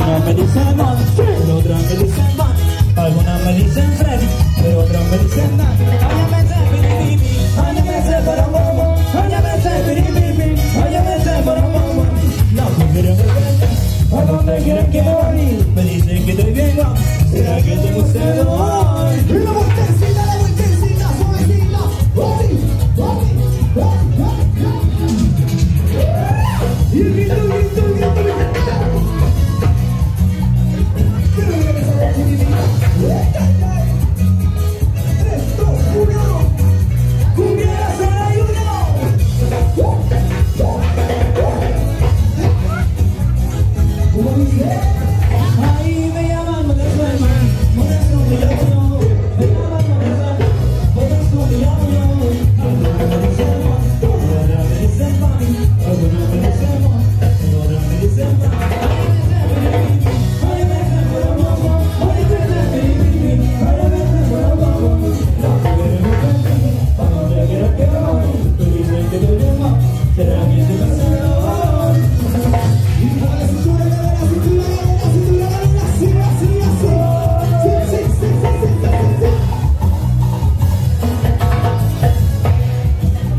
Algunas me dicen Mac, pero otras me dicen Mac. Algunas me dicen Freddy, pero otras me dicen Mac. Yeah.